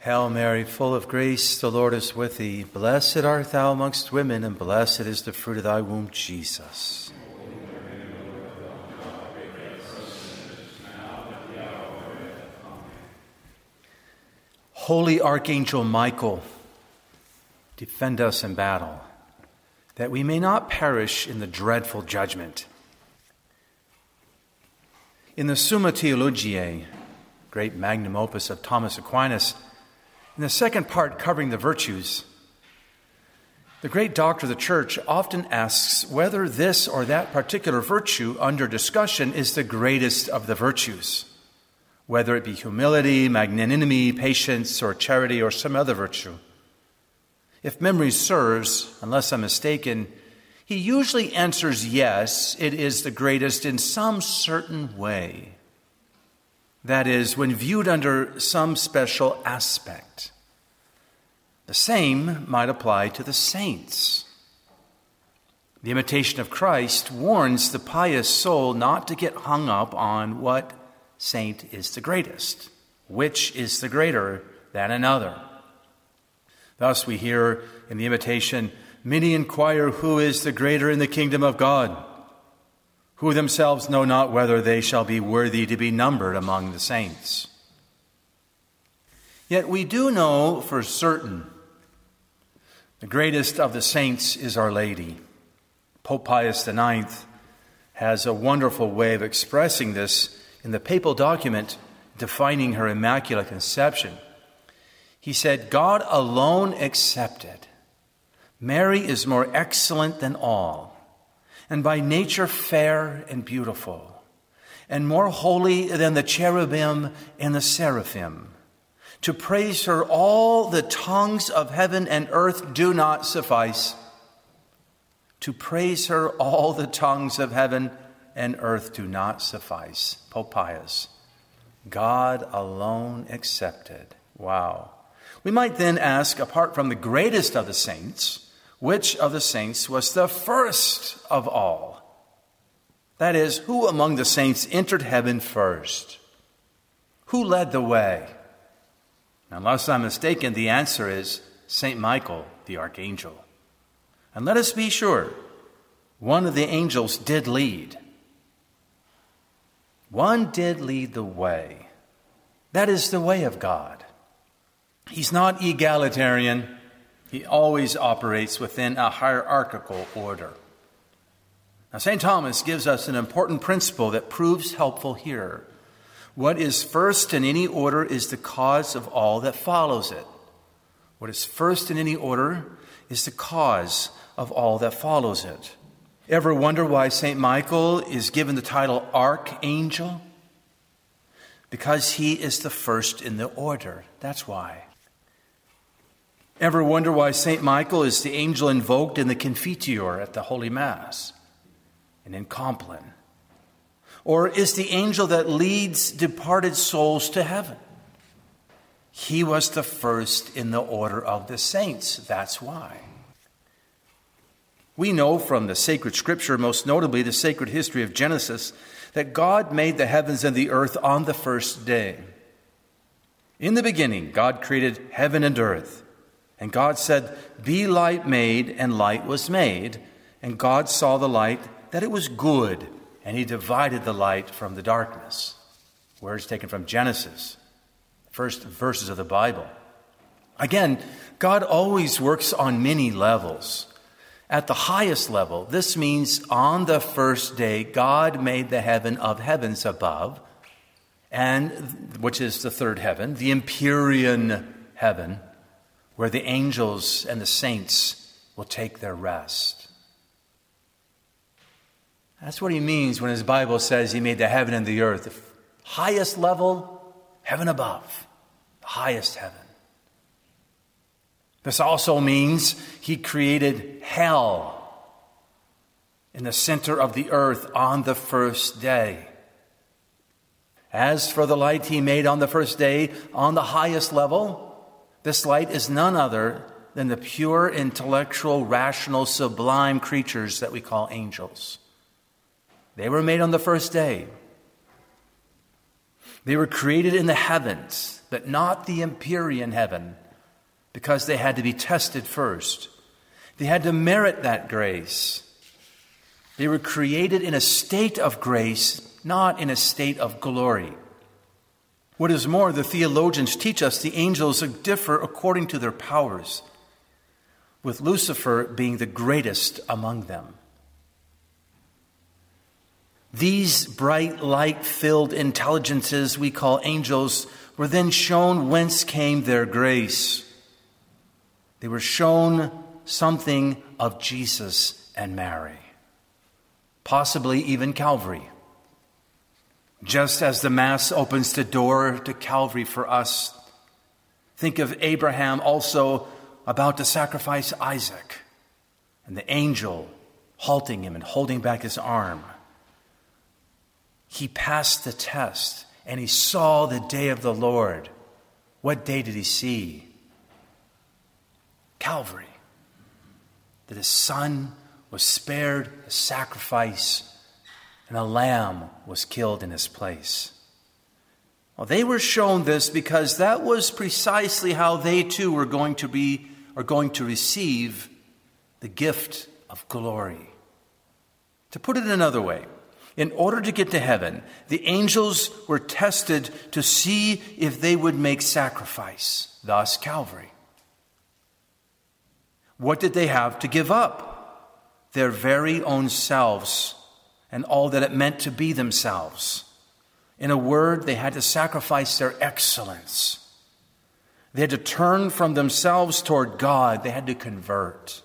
Hail Mary, full of grace, the Lord is with thee. Blessed art thou amongst women, and blessed is the fruit of thy womb, Jesus. Holy Archangel Michael, defend us in battle, that we may not perish in the dreadful judgment. In the Summa Theologiae, great magnum opus of Thomas Aquinas, in the second part, covering the virtues, the great doctor of the church often asks whether this or that particular virtue under discussion is the greatest of the virtues, whether it be humility, magnanimity, patience, or charity, or some other virtue. If memory serves, unless I'm mistaken, he usually answers yes, it is the greatest in some certain way. That is, when viewed under some special aspect. The same might apply to the saints. The imitation of Christ warns the pious soul not to get hung up on what saint is the greatest, which is the greater than another. Thus, we hear in the imitation many inquire who is the greater in the kingdom of God who themselves know not whether they shall be worthy to be numbered among the saints. Yet we do know for certain the greatest of the saints is Our Lady. Pope Pius IX has a wonderful way of expressing this in the papal document defining her Immaculate Conception. He said, God alone accepted. Mary is more excellent than all and by nature fair and beautiful, and more holy than the cherubim and the seraphim. To praise her, all the tongues of heaven and earth do not suffice. To praise her, all the tongues of heaven and earth do not suffice. Pope Pius. God alone accepted. Wow. We might then ask, apart from the greatest of the saints, which of the saints was the first of all? That is, who among the saints entered heaven first? Who led the way? Unless I'm mistaken, the answer is St. Michael, the archangel. And let us be sure, one of the angels did lead. One did lead the way. That is the way of God. He's not egalitarian. He always operates within a hierarchical order. Now, St. Thomas gives us an important principle that proves helpful here. What is first in any order is the cause of all that follows it. What is first in any order is the cause of all that follows it. Ever wonder why St. Michael is given the title Archangel? Because he is the first in the order. That's why. Ever wonder why St. Michael is the angel invoked in the Confiteor at the Holy Mass and in Compline? Or is the angel that leads departed souls to heaven? He was the first in the order of the saints. That's why. We know from the sacred scripture, most notably the sacred history of Genesis, that God made the heavens and the earth on the first day. In the beginning, God created heaven and earth. And God said, Be light made, and light was made. And God saw the light that it was good, and he divided the light from the darkness. Words taken from Genesis, first verses of the Bible. Again, God always works on many levels. At the highest level, this means on the first day, God made the heaven of heavens above, and which is the third heaven, the Empyrean heaven where the angels and the saints will take their rest. That's what he means when his Bible says he made the heaven and the earth. The highest level, heaven above, the highest heaven. This also means he created hell in the center of the earth on the first day. As for the light he made on the first day on the highest level, this light is none other than the pure, intellectual, rational, sublime creatures that we call angels. They were made on the first day. They were created in the heavens. but not the empyrean heaven, because they had to be tested first. They had to merit that grace. They were created in a state of grace, not in a state of glory. What is more, the theologians teach us the angels differ according to their powers, with Lucifer being the greatest among them. These bright, light filled intelligences we call angels were then shown whence came their grace. They were shown something of Jesus and Mary, possibly even Calvary. Just as the Mass opens the door to Calvary for us, think of Abraham also about to sacrifice Isaac and the angel halting him and holding back his arm. He passed the test and he saw the day of the Lord. What day did he see? Calvary. That his son was spared a sacrifice and a lamb was killed in his place. Well, they were shown this because that was precisely how they too were going to be or going to receive the gift of glory. To put it another way, in order to get to heaven, the angels were tested to see if they would make sacrifice, thus, Calvary. What did they have to give up? Their very own selves and all that it meant to be themselves. In a word, they had to sacrifice their excellence. They had to turn from themselves toward God. They had to convert.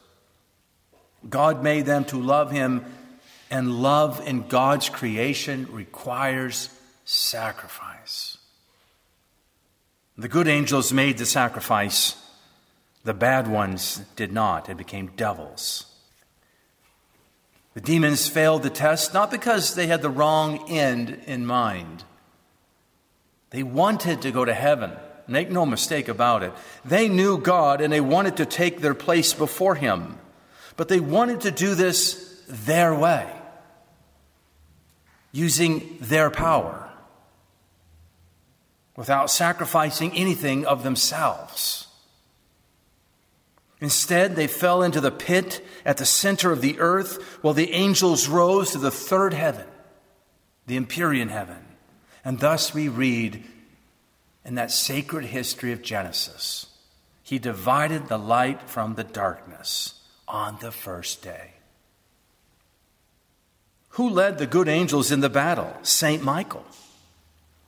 God made them to love Him and love in God's creation requires sacrifice. The good angels made the sacrifice, the bad ones did not and became devils. The demons failed the test not because they had the wrong end in mind. They wanted to go to heaven. Make no mistake about it. They knew God and they wanted to take their place before Him. But they wanted to do this their way using their power without sacrificing anything of themselves. Instead, they fell into the pit at the center of the earth while the angels rose to the third heaven, the Empyrean heaven. And thus we read in that sacred history of Genesis He divided the light from the darkness on the first day. Who led the good angels in the battle? St. Michael.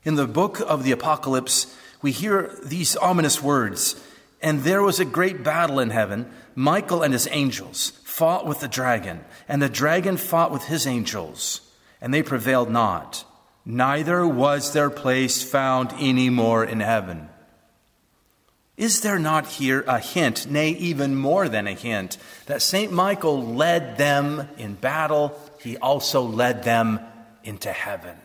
In the book of the Apocalypse, we hear these ominous words And there was a great battle in heaven. Michael and his angels fought with the dragon, and the dragon fought with his angels, and they prevailed not. Neither was their place found any more in heaven. Is there not here a hint, nay, even more than a hint, that St. Michael led them in battle he also led them into heaven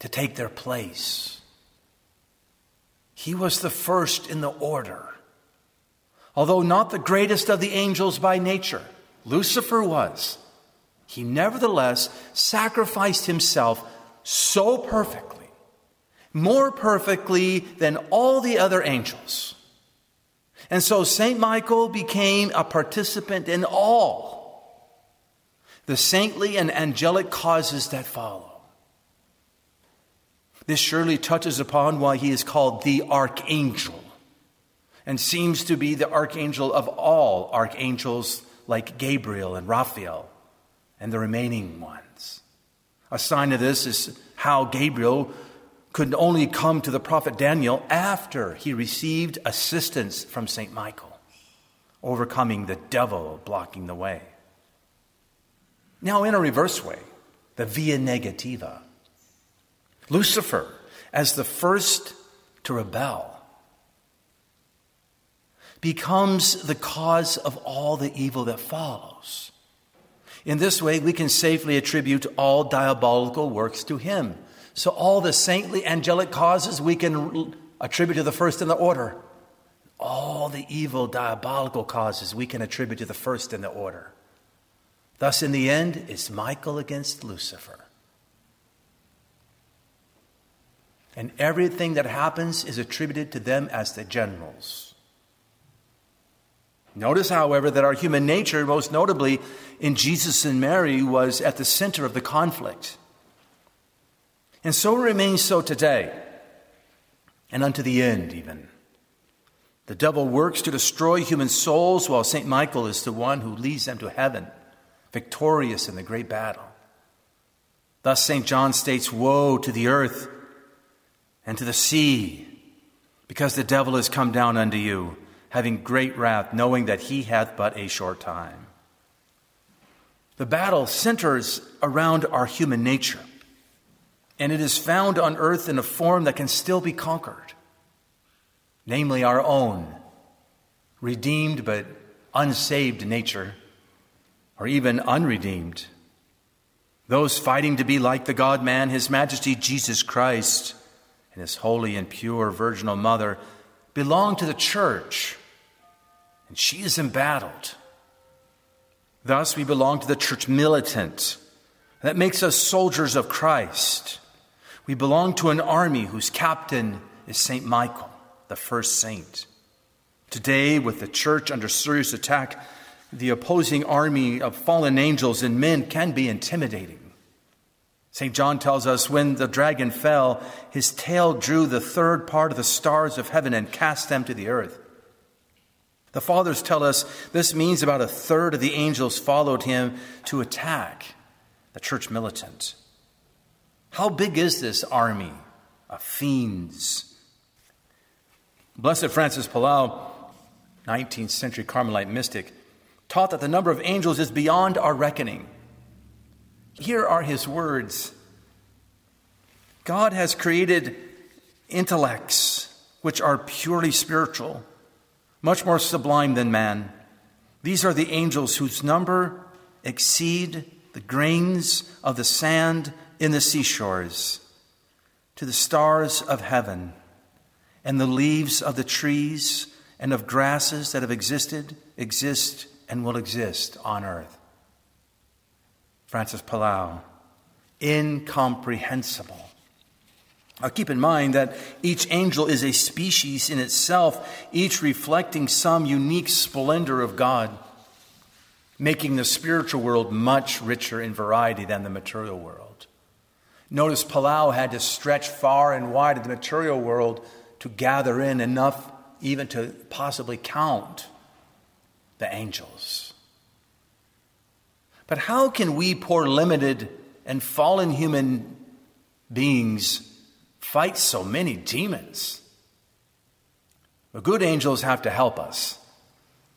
to take their place. He was the first in the order. Although not the greatest of the angels by nature, Lucifer was. He nevertheless sacrificed himself so perfectly, more perfectly than all the other angels. And so St. Michael became a participant in all the saintly and angelic causes that follow. This surely touches upon why he is called the archangel and seems to be the archangel of all archangels like Gabriel and Raphael and the remaining ones. A sign of this is how Gabriel could only come to the prophet Daniel after he received assistance from St. Michael, overcoming the devil blocking the way. Now, in a reverse way, the via negativa. Lucifer, as the first to rebel, becomes the cause of all the evil that follows. In this way, we can safely attribute all diabolical works to him. So, all the saintly angelic causes we can attribute to the first in the order. All the evil diabolical causes we can attribute to the first in the order. Thus, in the end, it's Michael against Lucifer. And everything that happens is attributed to them as the generals. Notice, however, that our human nature, most notably in Jesus and Mary, was at the center of the conflict. And so remains so today, and unto the end, even. The devil works to destroy human souls, while St. Michael is the one who leads them to heaven, victorious in the great battle. Thus, St. John states Woe to the earth and to the sea, because the devil is come down unto you, having great wrath, knowing that he hath but a short time. The battle centers around our human nature, and it is found on earth in a form that can still be conquered, namely our own redeemed but unsaved nature, or even unredeemed. Those fighting to be like the God man, His Majesty Jesus Christ, and His holy and pure virginal mother belong to the church, and she is embattled. Thus, we belong to the church militant. That makes us soldiers of Christ. We belong to an army whose captain is St. Michael, the first saint. Today, with the church under serious attack, the opposing army of fallen angels and men can be intimidating. St. John tells us when the dragon fell, his tail drew the third part of the stars of heaven and cast them to the earth. The fathers tell us this means about a third of the angels followed him to attack the church militant. How big is this army of fiends? Blessed Francis Palau, 19th century Carmelite mystic, taught that the number of angels is beyond our reckoning. Here are his words God has created intellects which are purely spiritual, much more sublime than man. These are the angels whose number exceed the grains of the sand in the seashores, to the stars of heaven, and the leaves of the trees and of grasses that have existed, exist, and will exist on earth. Francis Palau. Incomprehensible. Now, keep in mind that each angel is a species in itself, each reflecting some unique splendor of God, making the spiritual world much richer in variety than the material world. Notice Palau had to stretch far and wide of the material world to gather in enough even to possibly count the angels. But how can we, poor, limited, and fallen human beings, fight so many demons? The good angels have to help us.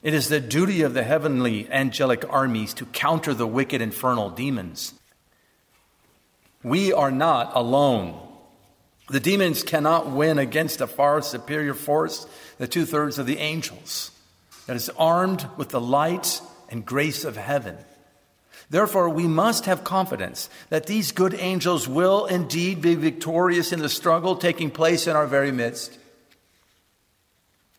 It is the duty of the heavenly angelic armies to counter the wicked infernal demons. We are not alone. The demons cannot win against a far superior force, the two thirds of the angels, that is armed with the light and grace of heaven. Therefore, we must have confidence that these good angels will indeed be victorious in the struggle taking place in our very midst.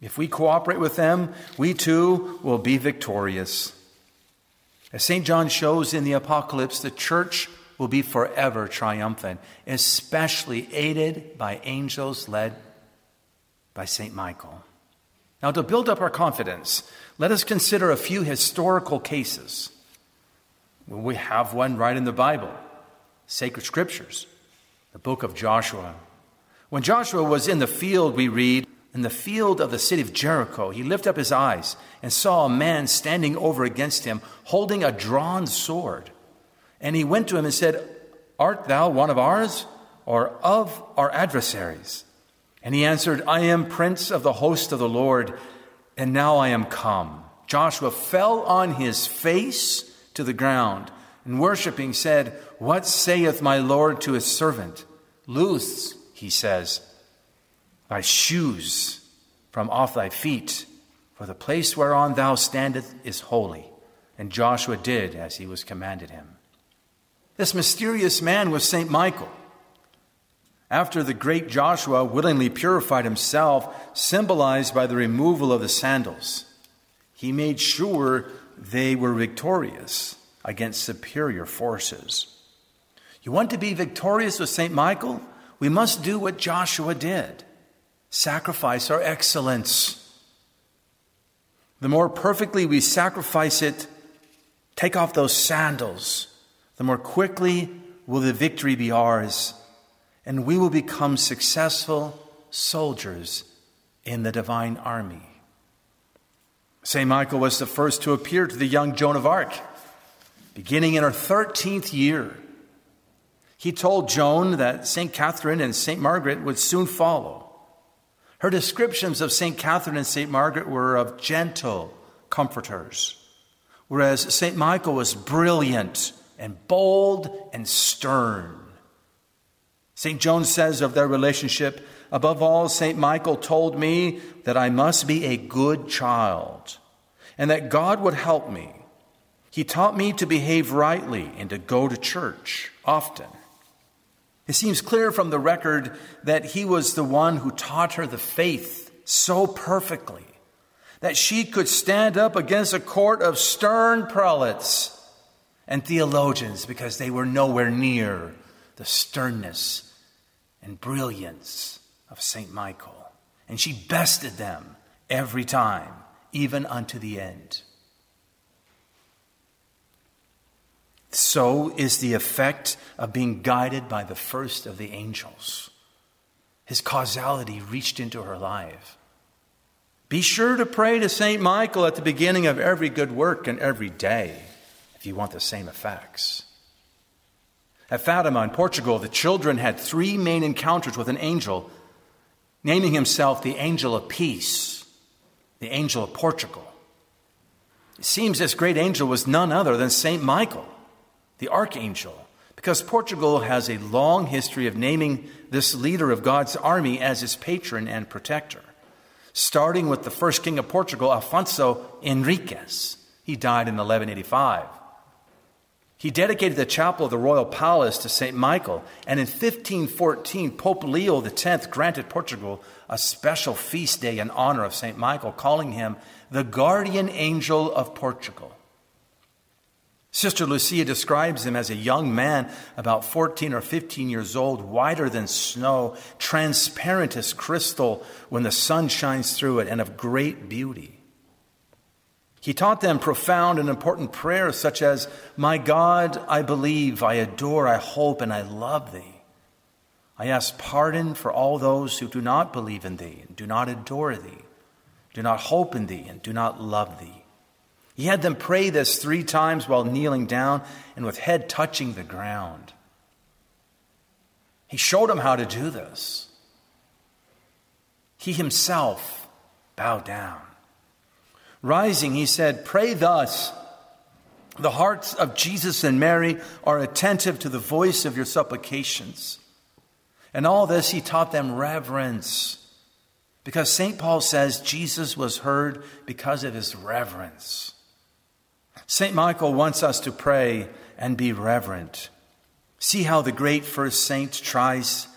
If we cooperate with them, we too will be victorious. As St. John shows in the Apocalypse, the church will be forever triumphant, especially aided by angels led by St. Michael. Now, to build up our confidence, let us consider a few historical cases. We have one right in the Bible, sacred scriptures, the book of Joshua. When Joshua was in the field, we read, in the field of the city of Jericho, he lifted up his eyes and saw a man standing over against him, holding a drawn sword. And he went to him and said, Art thou one of ours, or of our adversaries? And he answered, I am prince of the host of the Lord, and now I am come. Joshua fell on his face to the ground, and worshipping said, What saith my Lord to his servant? Loose, he says, thy shoes from off thy feet, for the place whereon thou standest is holy. And Joshua did as he was commanded him. This mysterious man was St. Michael. After the great Joshua willingly purified himself, symbolized by the removal of the sandals, he made sure they were victorious against superior forces. You want to be victorious with St. Michael? we must do what Joshua did sacrifice our excellence. The more perfectly we sacrifice it, take off those sandals, the more quickly will the victory be ours, and we will become successful soldiers in the divine army. St. Michael was the first to appear to the young Joan of Arc, beginning in her 13th year. He told Joan that St. Catherine and St. Margaret would soon follow. Her descriptions of St. Catherine and St. Margaret were of gentle comforters, whereas St. Michael was brilliant and bold and stern. St. Joan says of their relationship, above all, St. Michael told me that I must be a good child and that God would help me. He taught me to behave rightly and to go to church often. It seems clear from the record that he was the one who taught her the faith so perfectly that she could stand up against a court of stern prelates and theologians because they were nowhere near the sternness and brilliance of St. Michael. And she bested them every time, even unto the end. So is the effect of being guided by the first of the angels. His causality reached into her life. Be sure to pray to St. Michael at the beginning of every good work and every day if you want the same effects. At Fatima in Portugal, the children had three main encounters with an angel, naming himself the angel of peace, the angel of Portugal. It seems this great angel was none other than St. Michael the archangel, because Portugal has a long history of naming this leader of God's army as its patron and protector, starting with the first king of Portugal, Afonso Henriques. He died in 1185. He dedicated the chapel of the royal palace to St. Michael, and in 1514, Pope Leo X granted Portugal a special feast day in honor of St. Michael, calling him the guardian angel of Portugal. Sister Lucia describes him as a young man, about 14 or 15 years old, whiter than snow, transparent as crystal when the sun shines through it, and of great beauty. He taught them profound and important prayers such as, My God, I believe, I adore, I hope, and I love thee. I ask pardon for all those who do not believe in thee, and do not adore thee, do not hope in thee, and do not love thee. He had them pray this three times while kneeling down and with head touching the ground. He showed them how to do this. He himself bowed down. Rising, he said, Pray thus. The hearts of Jesus and Mary are attentive to the voice of your supplications. And all this he taught them reverence. Because St. Paul says Jesus was heard because of his reverence. St. Michael wants us to pray and be reverent. See how the great first saint tries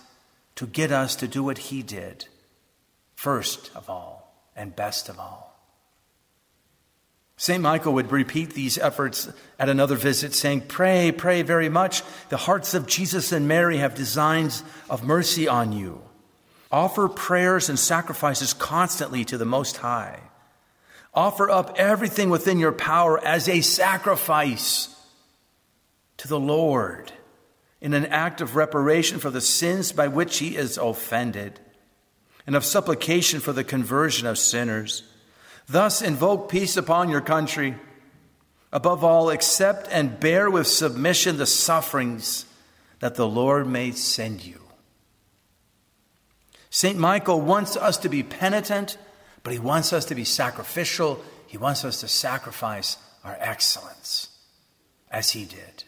to get us to do what he did, first of all and best of all. St. Michael would repeat these efforts at another visit, saying, Pray, pray very much. The hearts of Jesus and Mary have designs of mercy on you. Offer prayers and sacrifices constantly to the Most High. Offer up everything within your power as a sacrifice to the Lord in an act of reparation for the sins by which he is offended and of supplication for the conversion of sinners. Thus invoke peace upon your country. Above all, accept and bear with submission the sufferings that the Lord may send you. St. Michael wants us to be penitent but He wants us to be sacrificial. He wants us to sacrifice our excellence as He did.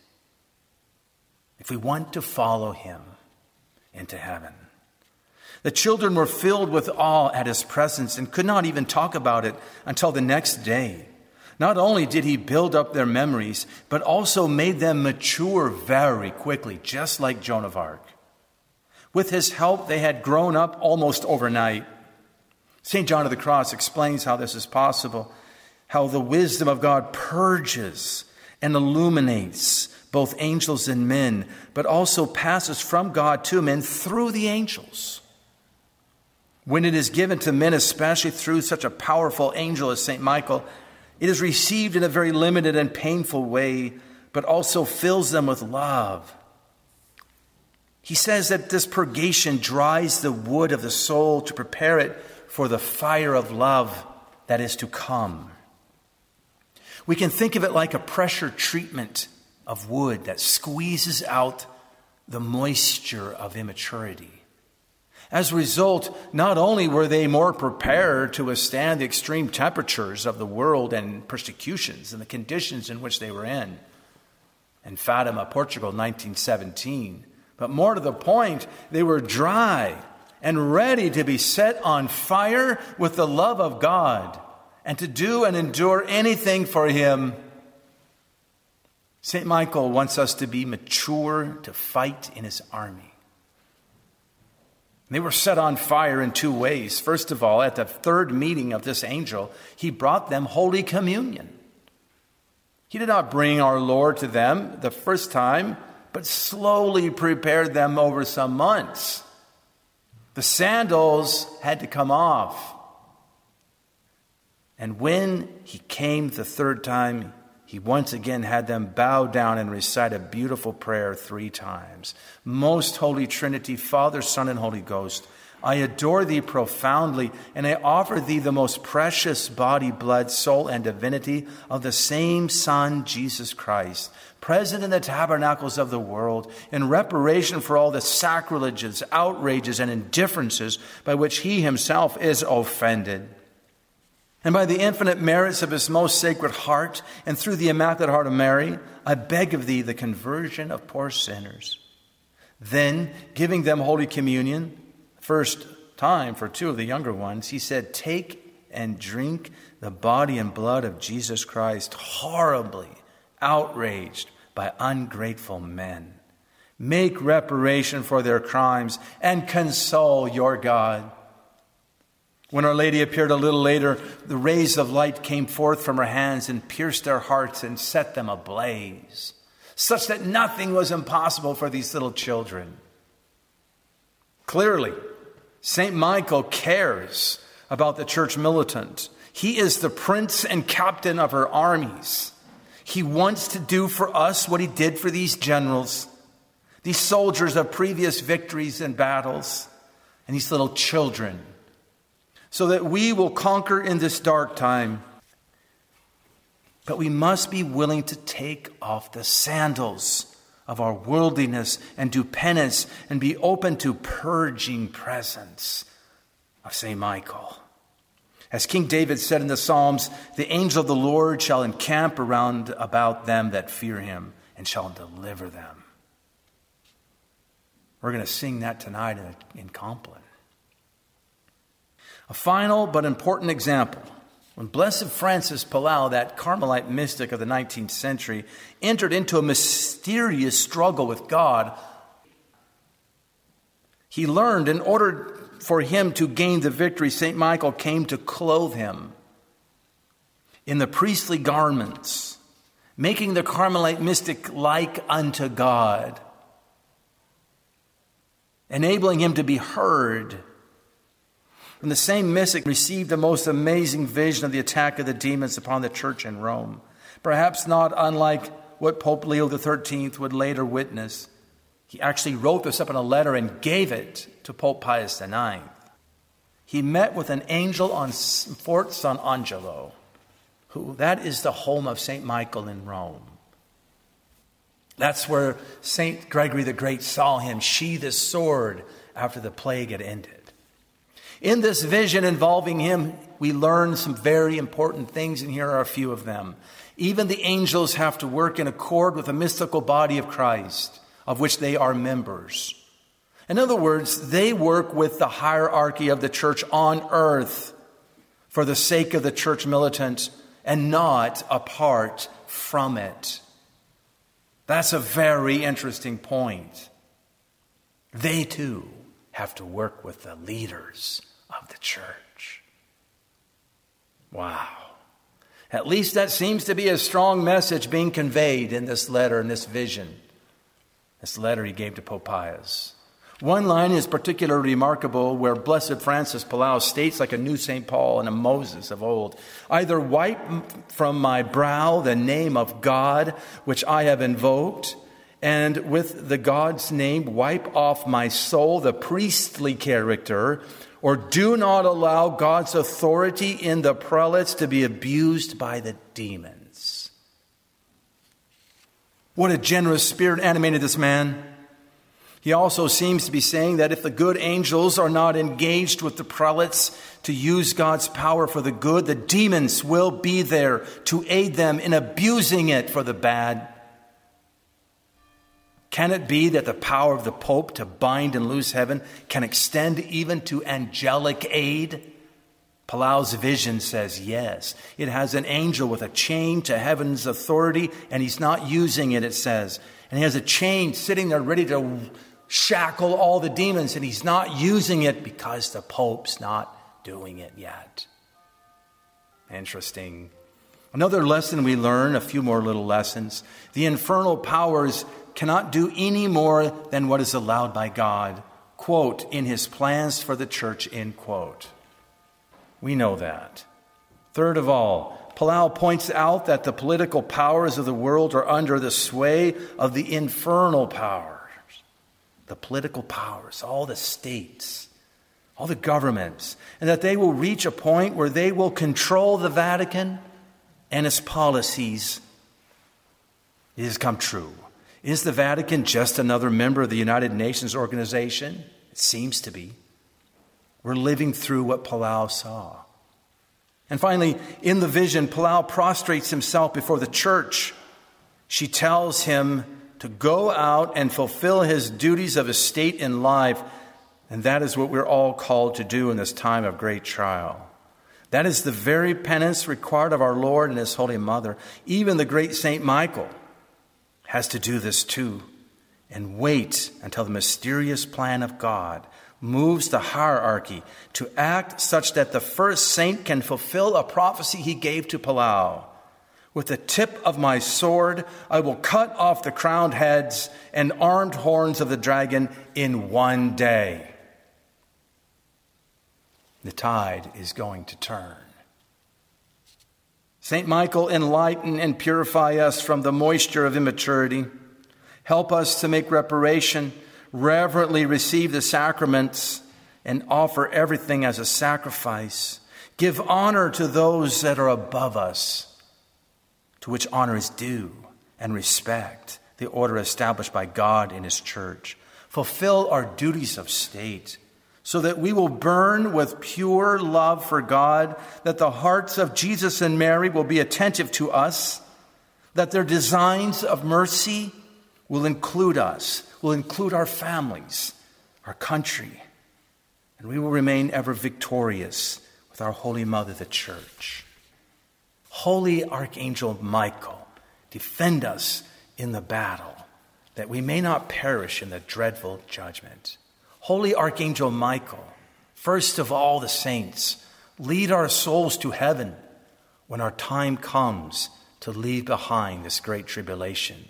If we want to follow Him into heaven. The children were filled with awe at His presence and could not even talk about it until the next day. Not only did He build up their memories, but also made them mature very quickly, just like Joan of Arc. With His help, they had grown up almost overnight. St. John of the Cross explains how this is possible, how the wisdom of God purges and illuminates both angels and men, but also passes from God to men through the angels. When it is given to men, especially through such a powerful angel as St. Michael, it is received in a very limited and painful way, but also fills them with love. He says that this purgation dries the wood of the soul to prepare it for the fire of love that is to come. We can think of it like a pressure treatment of wood that squeezes out the moisture of immaturity. As a result, not only were they more prepared to withstand the extreme temperatures of the world and persecutions and the conditions in which they were in, in Fatima, Portugal, 1917, but more to the point, they were dry and ready to be set on fire with the love of God and to do and endure anything for Him. St. Michael wants us to be mature to fight in his army. They were set on fire in two ways. First of all, at the third meeting of this angel, he brought them Holy Communion. He did not bring our Lord to them the first time, but slowly prepared them over some months. The sandals had to come off. And when he came the third time, he once again had them bow down and recite a beautiful prayer three times. Most Holy Trinity, Father, Son, and Holy Ghost, I adore thee profoundly, and I offer thee the most precious body, blood, soul, and divinity of the same Son, Jesus Christ, present in the tabernacles of the world, in reparation for all the sacrileges, outrages, and indifferences by which he himself is offended and by the infinite merits of his most sacred heart, and through the Immaculate Heart of Mary, I beg of thee the conversion of poor sinners. Then, giving them Holy Communion, first time for two of the younger ones, he said, Take and drink the body and blood of Jesus Christ, horribly outraged by ungrateful men. Make reparation for their crimes and console your God. When Our Lady appeared a little later, the rays of light came forth from her hands and pierced their hearts and set them ablaze, such that nothing was impossible for these little children. Clearly, St. Michael cares about the church militant. He is the prince and captain of her armies. He wants to do for us what he did for these generals, these soldiers of previous victories and battles, and these little children so that we will conquer in this dark time. But we must be willing to take off the sandals of our worldliness and do penance and be open to purging presence of St. Michael. As King David said in the Psalms, the angel of the Lord shall encamp around about them that fear him and shall deliver them. We're going to sing that tonight in, in Compline. A final but important example. When Blessed Francis Palau, that Carmelite mystic of the 19th century, entered into a mysterious struggle with God, he learned in order for him to gain the victory, St. Michael came to clothe him in the priestly garments, making the Carmelite mystic like unto God, enabling him to be heard and the same mystic received the most amazing vision of the attack of the demons upon the church in Rome, perhaps not unlike what Pope Leo XIII would later witness. He actually wrote this up in a letter and gave it to Pope Pius IX. He met with an angel on Fort San Angelo, who that is the home of St. Michael in Rome. That's where St. Gregory the Great saw him sheathe his sword after the plague had ended. In this vision involving him, we learn some very important things, and here are a few of them. Even the angels have to work in accord with the mystical body of Christ, of which they are members. In other words, they work with the hierarchy of the church on earth for the sake of the church militant and not apart from it. That's a very interesting point. They too have to work with the leaders of the church. Wow. At least that seems to be a strong message being conveyed in this letter, in this vision, this letter he gave to Pope Pius. One line is particularly remarkable where Blessed Francis Palau states, like a new St. Paul and a Moses of old, either wipe from my brow the name of God which I have invoked, and with the God's name wipe off my soul the priestly character, or do not allow God's authority in the prelates to be abused by the demons. What a generous spirit animated this man. He also seems to be saying that if the good angels are not engaged with the prelates to use God's power for the good, the demons will be there to aid them in abusing it for the bad. Can it be that the power of the Pope to bind and loose heaven can extend even to angelic aid? Palau's vision says yes. It has an angel with a chain to heaven's authority, and he's not using it, it says. And he has a chain sitting there ready to shackle all the demons, and he's not using it because the Pope's not doing it yet. Interesting. Another lesson we learn, a few more little lessons. The infernal powers cannot do any more than what is allowed by God, quote, in his plans for the church, end quote. We know that. Third of all, Palau points out that the political powers of the world are under the sway of the infernal powers. the political powers, all the states, all the governments, and that they will reach a point where they will control the Vatican and its policies. It has come true. Is the Vatican just another member of the United Nations organization? It seems to be. We're living through what Palau saw. And finally, in the vision, Palau prostrates himself before the church. She tells him to go out and fulfill his duties of his state in life. And that is what we're all called to do in this time of great trial. That is the very penance required of our Lord and his Holy Mother. Even the great Saint Michael has to do this too and wait until the mysterious plan of God moves the hierarchy to act such that the first saint can fulfill a prophecy he gave to Palau. With the tip of my sword, I will cut off the crowned heads and armed horns of the dragon in one day. The tide is going to turn. St. Michael, enlighten and purify us from the moisture of immaturity. Help us to make reparation, reverently receive the sacraments, and offer everything as a sacrifice. Give honor to those that are above us to which honor is due and respect, the order established by God in His church. Fulfill our duties of state so that we will burn with pure love for God, that the hearts of Jesus and Mary will be attentive to us, that their designs of mercy will include us, will include our families, our country, and we will remain ever victorious with our Holy Mother, the Church. Holy Archangel Michael, defend us in the battle, that we may not perish in the dreadful judgment. Holy Archangel Michael, first of all the saints, lead our souls to heaven when our time comes to leave behind this great tribulation.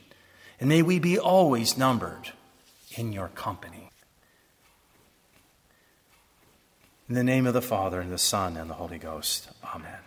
And may we be always numbered in your company. In the name of the Father, and the Son, and the Holy Ghost. Amen.